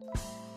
you